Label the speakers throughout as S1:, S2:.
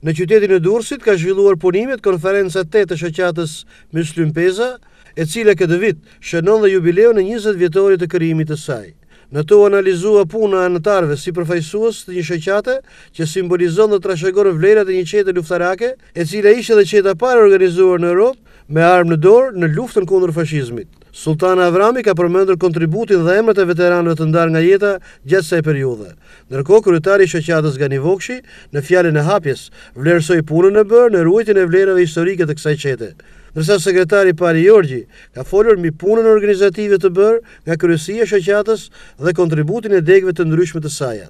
S1: Në qytetin e Durrësit ka zhvilluar punimet konferenca e 8-të e shoqatës Myslim Peza, e cila këtë vit shënon dhe jubileun e 20 vjetorit të krijimit të saj. Në të u analizua puna e anëtarëve si përfaqësues të një shoqate që simbolizon dhe trashëgon vlerat e një çete luftarake e cila ishte dhe çeta e parë e organizuar në Europë me armë në dorë në luftën kundër fashizmit. Sulltana Avrami ka përmendur kontributin dhe emrat e veteranëve të ndarë nga jeta gjatë kësaj periudhe. Ndërkohë, kryetari i shoqatës Gani Vokshi, në fjalën e hapjes, vlerësoi punën e bërë në ruajtjen e vlerave historike të kësaj çete. Ndërsa sekretari Pali Jorgji ka folur mbi punën organizative të bërë nga kryesia e shoqatës dhe kontributin e degëve të ndryshme të saj.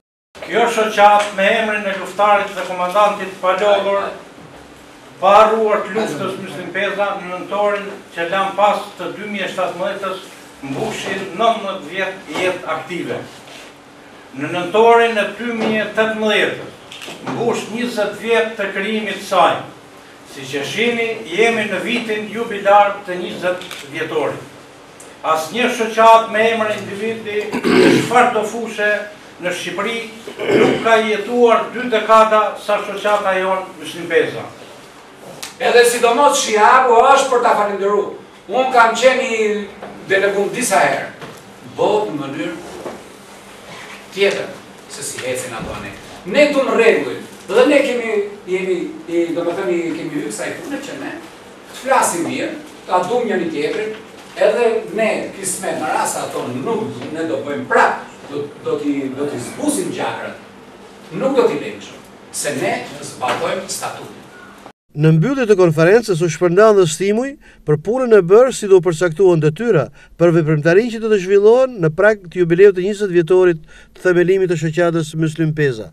S2: Kjo shoqatë me emrin e luftarit dhe komandantit të palodhur, të paharruar të luftës Myslim Peza në nëntorin që lamë pas të dy mijë e shtatëmbëdhjetës mbushi nëntëmbëdhjetë vjet jetë aktive. Në nëntorin e dy mijë e tetëmbëdhjetës mbush njëzet vjet të krijimit të saj. Siç e shihni, jemi në vitin jubilar të njëzet vjetorit. Asnjë shoqatë me emër individi në çfarëdo fushe në Shqipëri nuk ka jetuar dy dekada sa shoqata jonë Myslim Peza.
S3: Edhe sidomos Shihabu është për ta falënderuar. Unë kam qenë i delegum disa herë, po në mënyrë tjetër se si ecin ato ne. Ne këtu në rregull, dhe ne kemi jemi i domethënë kemi hyrë sa i punë që ne Të flasim mirë, ta dumë njëri tjetrin, edhe ne kismet në rast se ato nuk dunë, ne do bëjmë prap, do t'i do t'i zbusim gjakrat, nuk do t'i lejmë kështu, se ne zbatojmë statutin.
S1: Në mbyllje të konferencës u shpërndanë dhe stimuj për punën e bërë si dhe u përcaktuan detyra për veprimtaritë që do të zhvillohen në prag të jubileut të njëzet vjetorit të themelimit të Shoqatës Myslim Peza.